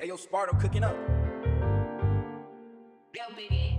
Hey, yo, Sparta, cooking up. Yo, baby.